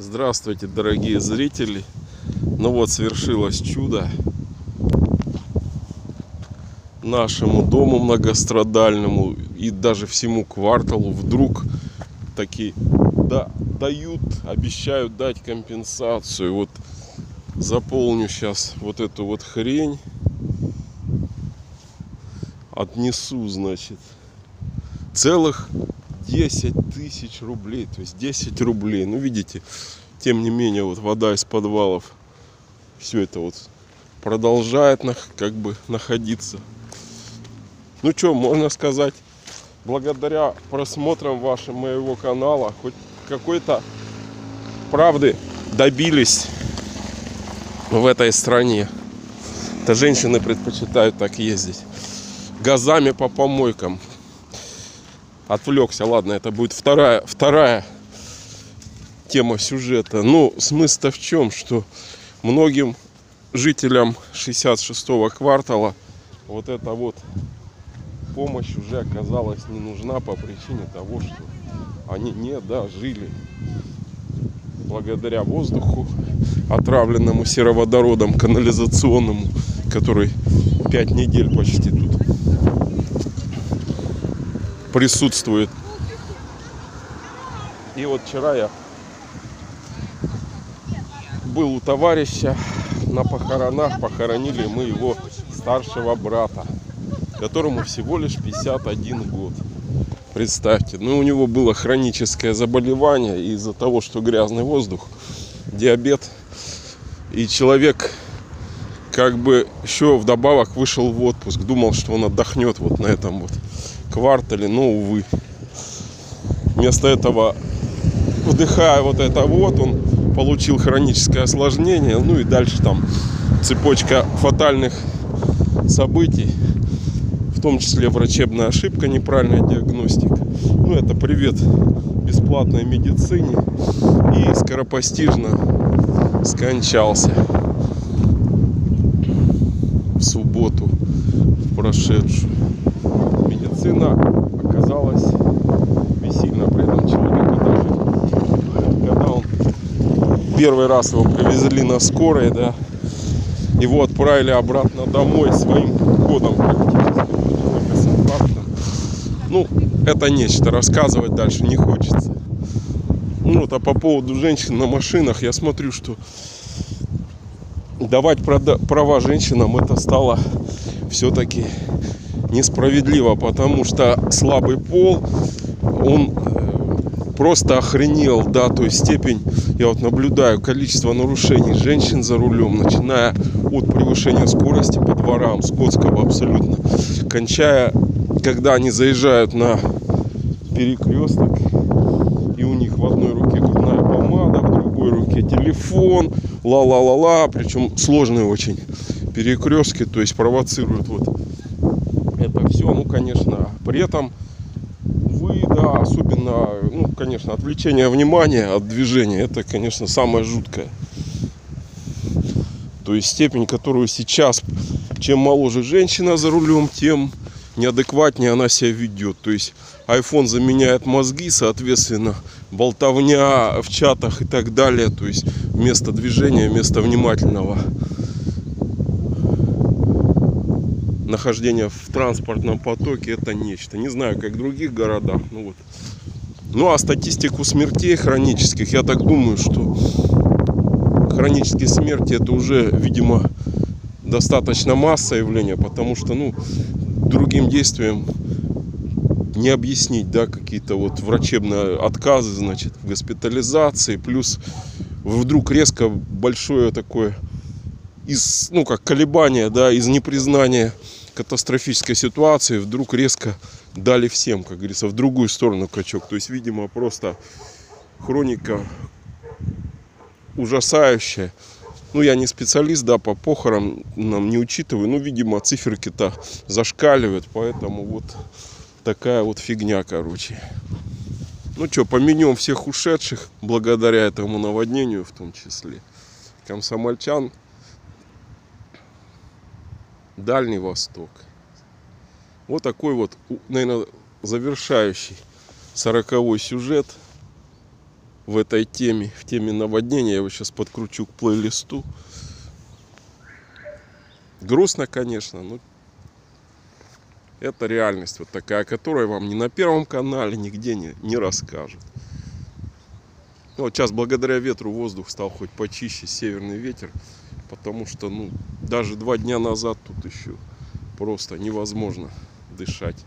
Здравствуйте, дорогие зрители. Ну вот, свершилось чудо. Нашему дому многострадальному и даже всему кварталу вдруг таки да, дают, обещают дать компенсацию. Вот заполню сейчас вот эту вот хрень. Отнесу, значит, целых 10 тысяч рублей, то есть 10 рублей. Ну, видите, тем не менее, вот вода из подвалов, все это вот продолжает как бы находиться. Ну что, можно сказать, благодаря просмотрам вашим моего канала, хоть какой-то правды добились в этой стране. Это женщины предпочитают так ездить. Газами по помойкам отвлекся. Ладно, это будет вторая, вторая тема сюжета. Ну, смысл-то в чем, что многим жителям 66-го квартала вот эта вот помощь уже оказалась не нужна по причине того, что они не дожили благодаря воздуху, отравленному сероводородом канализационному, который пять недель почти тут присутствует. И вот вчера я был у товарища на похоронах. Похоронили мы его старшего брата, которому всего лишь 51 год. Представьте, ну у него было хроническое заболевание из-за того, что грязный воздух, диабет. И человек как бы еще вдобавок вышел в отпуск, думал, что он отдохнет вот на этом вот квартале, но увы. Вместо этого, вдыхая вот это вот, он получил хроническое осложнение, ну и дальше там цепочка фатальных событий, в том числе врачебная ошибка, неправильная диагностика. Ну это привет бесплатной медицине и скоропостижно скончался в субботу в прошедшую медицина оказалась бессильна при этом человека даже. Когда он первый раз его привезли на скорой да его отправили обратно домой своим ходом ну это нечто рассказывать дальше не хочется. Ну вот а по поводу женщин на машинах я смотрю что давать права женщинам это стало все-таки несправедливо, потому что слабый пол, он э, просто охренел до той степень, я вот наблюдаю количество нарушений женщин за рулем, начиная от превышения скорости по дворам, скотского абсолютно, кончая, когда они заезжают на перекресток, и у них в одной руке губная помада, в другой руке телефон, ла-ла-ла-ла, причем сложные очень перекрестки, то есть провоцируют вот все, ну, конечно, при этом вы, да, особенно, ну, конечно, отвлечение внимания от движения, это, конечно, самое жуткое. То есть степень, которую сейчас, чем моложе женщина за рулем, тем неадекватнее она себя ведет. То есть iPhone заменяет мозги, соответственно, болтовня в чатах и так далее. То есть вместо движения, вместо внимательного нахождение в транспортном потоке это нечто. Не знаю, как в других городах. Ну, вот. ну а статистику смертей хронических, я так думаю, что хронические смерти это уже, видимо, достаточно масса явления, потому что, ну, другим действием не объяснить, да, какие-то вот врачебные отказы, значит, в госпитализации, плюс вдруг резко большое такое из, ну, как колебание, да, из непризнания катастрофической ситуации вдруг резко дали всем, как говорится, в другую сторону качок. То есть, видимо, просто хроника ужасающая. Ну, я не специалист, да, по похорам нам не учитываю. Ну, видимо, циферки-то зашкаливают, поэтому вот такая вот фигня, короче. Ну что, поменем всех ушедших, благодаря этому наводнению в том числе. Комсомольчан Дальний Восток. Вот такой вот, наверное, завершающий сороковой сюжет. в этой теме, в теме наводнения. Я его сейчас подкручу к плейлисту. Грустно, конечно, но это реальность вот такая, которая вам ни на первом канале нигде не, не расскажут. Ну, вот сейчас благодаря ветру воздух стал хоть почище, северный ветер, потому что ну, даже два дня назад тут еще просто невозможно дышать.